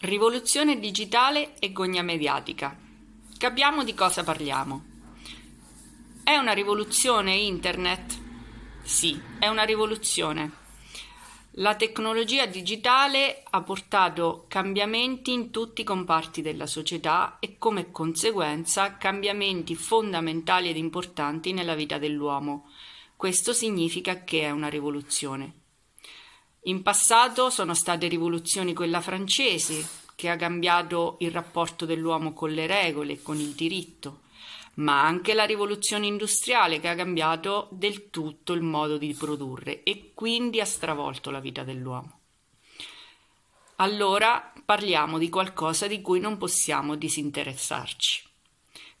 Rivoluzione digitale e gogna mediatica. Capiamo di cosa parliamo. È una rivoluzione internet? Sì, è una rivoluzione. La tecnologia digitale ha portato cambiamenti in tutti i comparti della società e come conseguenza cambiamenti fondamentali ed importanti nella vita dell'uomo. Questo significa che è una rivoluzione. In passato sono state rivoluzioni quella francese, che ha cambiato il rapporto dell'uomo con le regole e con il diritto, ma anche la rivoluzione industriale che ha cambiato del tutto il modo di produrre e quindi ha stravolto la vita dell'uomo. Allora parliamo di qualcosa di cui non possiamo disinteressarci.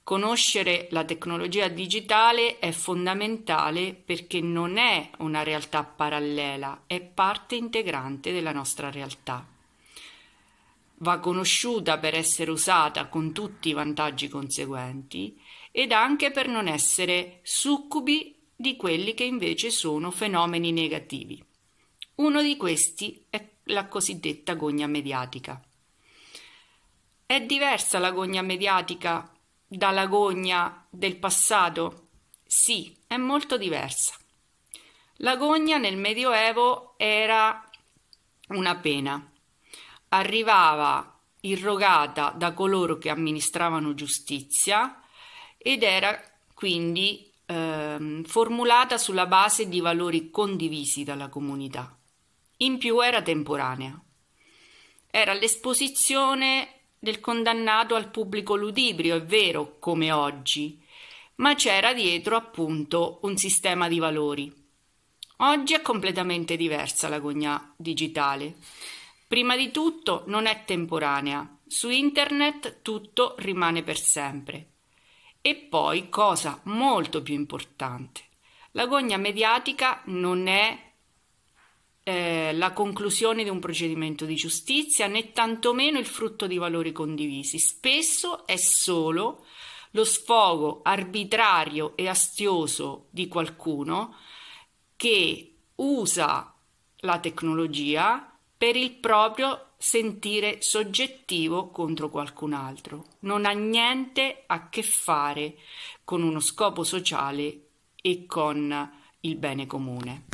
Conoscere la tecnologia digitale è fondamentale perché non è una realtà parallela, è parte integrante della nostra realtà. Va conosciuta per essere usata con tutti i vantaggi conseguenti ed anche per non essere succubi di quelli che invece sono fenomeni negativi. Uno di questi è la cosiddetta gogna mediatica. È diversa la gogna mediatica dalla gogna del passato? Sì, è molto diversa. La gogna nel Medioevo era una pena. Arrivava irrogata da coloro che amministravano giustizia ed era quindi eh, formulata sulla base di valori condivisi dalla comunità. In più era temporanea. Era l'esposizione del condannato al pubblico ludibrio, è vero, come oggi, ma c'era dietro appunto un sistema di valori. Oggi è completamente diversa la gogna digitale. Prima di tutto non è temporanea, su internet tutto rimane per sempre. E poi, cosa molto più importante, la gogna mediatica non è eh, la conclusione di un procedimento di giustizia né tantomeno il frutto di valori condivisi. Spesso è solo lo sfogo arbitrario e astioso di qualcuno che usa la tecnologia per il proprio sentire soggettivo contro qualcun altro. Non ha niente a che fare con uno scopo sociale e con il bene comune.